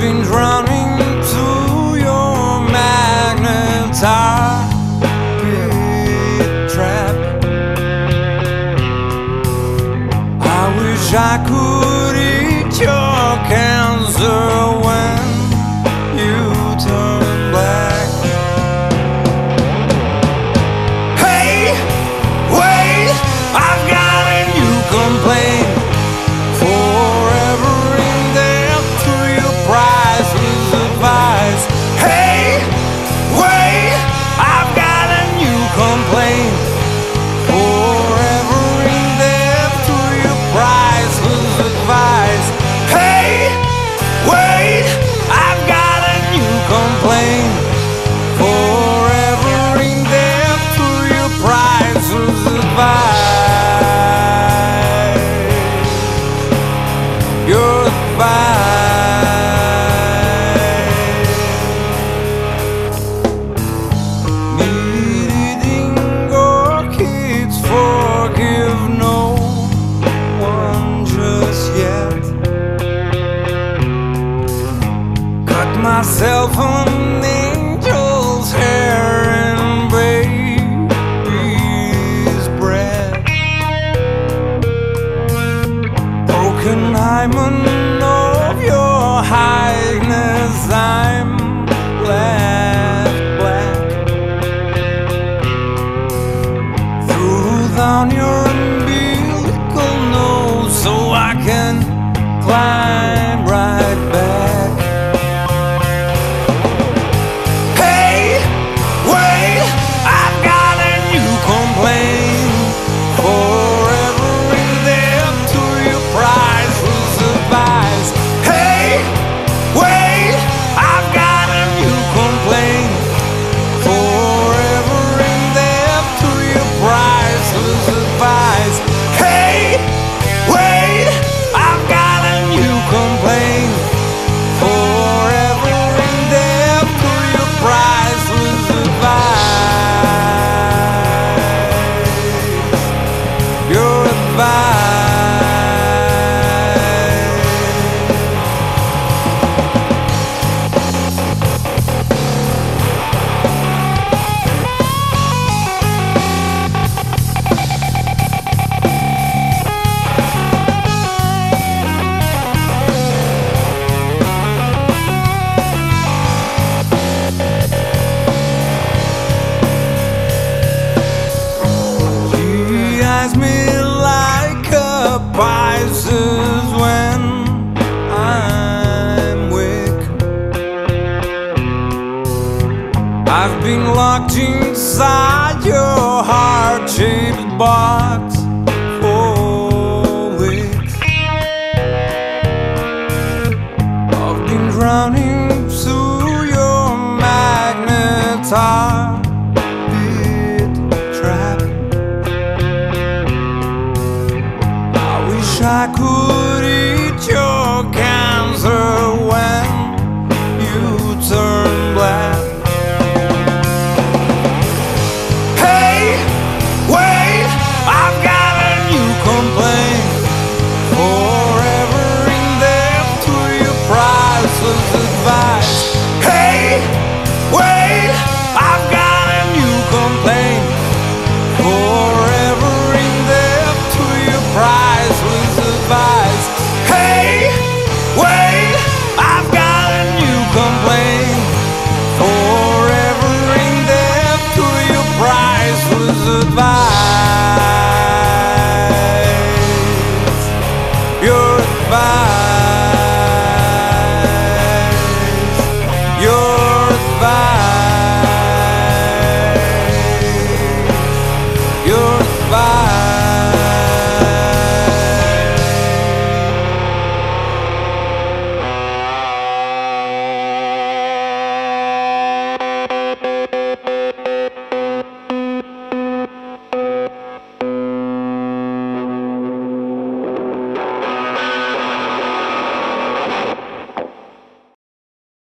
been drowning to your magnetar trap. I wish I could. myself on the I've been locked inside your heart-shaped box. For weeks I've been drowning through your magnetar trap. I wish I could